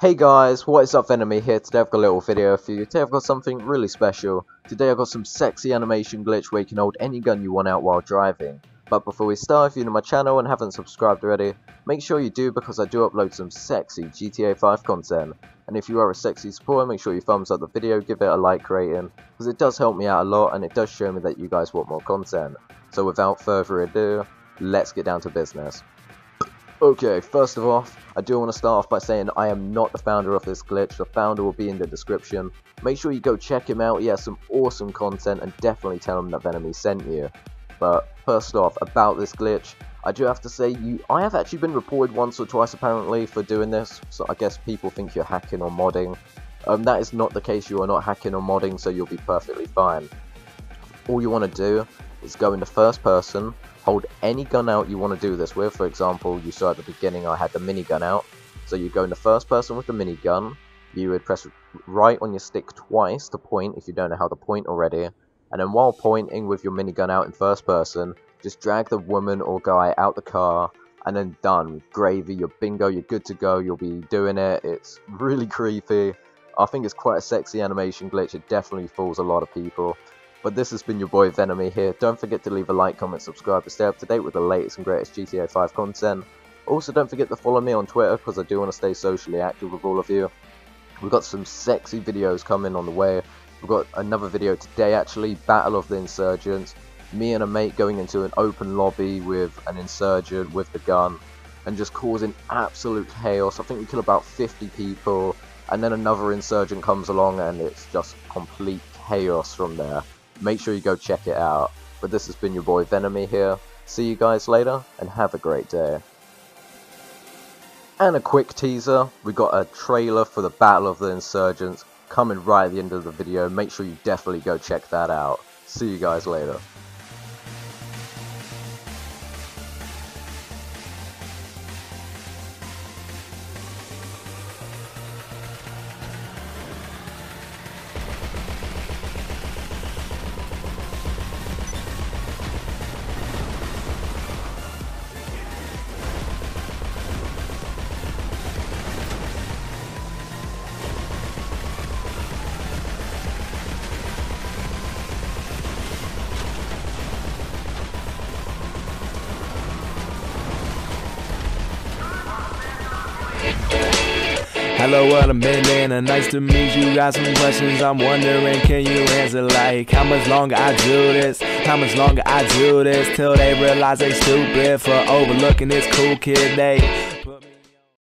Hey guys, what is up Venemie here, today I've got a little video for you, today I've got something really special. Today I've got some sexy animation glitch where you can hold any gun you want out while driving. But before we start, if you're new to my channel and haven't subscribed already, make sure you do because I do upload some sexy GTA 5 content. And if you are a sexy supporter, make sure you thumbs up the video, give it a like rating, because it does help me out a lot and it does show me that you guys want more content. So without further ado, let's get down to business. Okay, first of all, I do want to start off by saying I am not the founder of this glitch, the founder will be in the description. Make sure you go check him out, he has some awesome content and definitely tell him that Venemie sent you. But first off, about this glitch, I do have to say you I have actually been reported once or twice apparently for doing this, so I guess people think you're hacking or modding. Um, that is not the case, you are not hacking or modding, so you'll be perfectly fine. All you want to do is go into first person, hold any gun out you want to do this with. For example, you saw at the beginning I had the minigun out. So you go in the first person with the minigun, you would press right on your stick twice to point if you don't know how to point already. And then while pointing with your minigun out in first person, just drag the woman or guy out the car and then done. Gravy, you're bingo, you're good to go, you'll be doing it. It's really creepy. I think it's quite a sexy animation glitch, it definitely fools a lot of people. But this has been your boy Venemie here. Don't forget to leave a like, comment, subscribe to stay up to date with the latest and greatest GTA 5 content. Also, don't forget to follow me on Twitter because I do want to stay socially active with all of you. We've got some sexy videos coming on the way. We've got another video today actually, Battle of the Insurgents. Me and a mate going into an open lobby with an insurgent with the gun and just causing absolute chaos. I think we kill about 50 people and then another insurgent comes along and it's just complete chaos from there make sure you go check it out. But this has been your boy Venemie here. See you guys later, and have a great day. And a quick teaser, we got a trailer for the Battle of the Insurgents coming right at the end of the video. Make sure you definitely go check that out. See you guys later. Hello, what in and nice to meet you. Got some questions I'm wondering, can you answer? Like, how much longer I do this? How much longer I do this till they realize they stupid for overlooking this cool kid? They